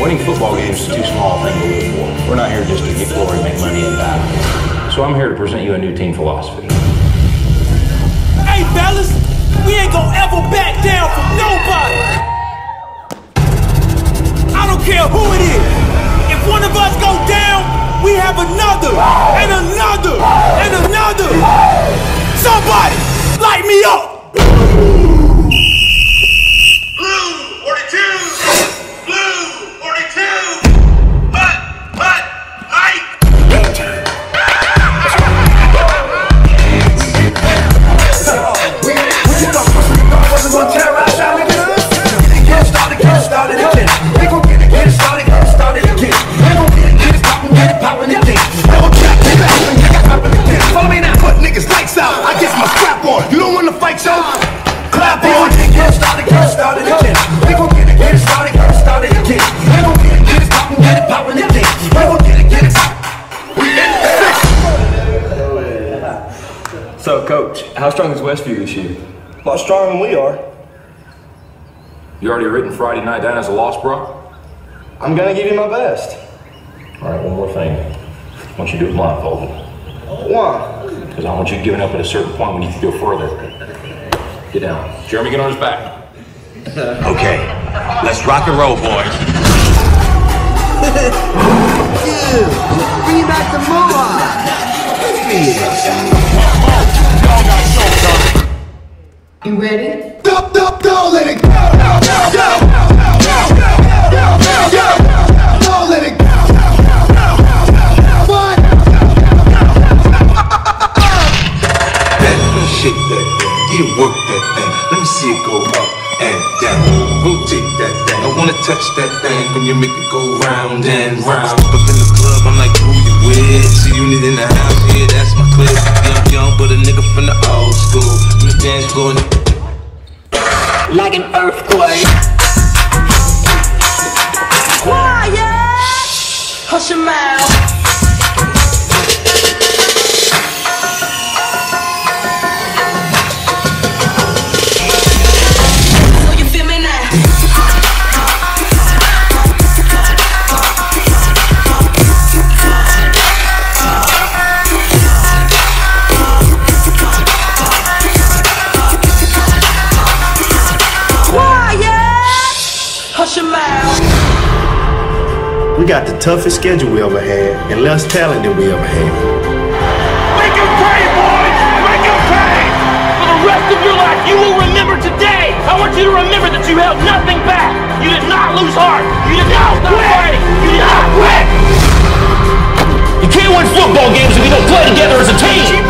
Winning football games is too small a thing to live for. We're not here just to get glory, make money, and die. So I'm here to present you a new team philosophy. Hey, fellas, we ain't gonna ever back down from nobody. I don't care who it is. If one of us go down, we have another, and another, and another. Somebody, light me up. So, Coach, how strong is Westview this year? A lot stronger than we are. You already written Friday night down as a loss, bro? I'm gonna give you my best. All right, one more thing. I want you to do it blindfolded. Why? Because I want you giving up at a certain point when you can go further. Get down. Jeremy, get on his back. Okay, let's rock and roll, boys. yeah, work that thing. Let me see it go up and down. Rotate that thing. I wanna touch that thing when you make it go round and round. Step up in the club, I'm like, who you with? See unit in the house, yeah, that's my clique. Young, young, but a nigga from the old school. The dance floor, like an earthquake. Quiet! Hush your mouth. Got the toughest schedule we ever had and less talent than we ever had. Make him pay, boys! Make him pay! For the rest of your life, you will remember today. I want you to remember that you held nothing back. You did not lose heart. You did not stop fighting. You did not quit. You can't win football games if you don't play together as a team.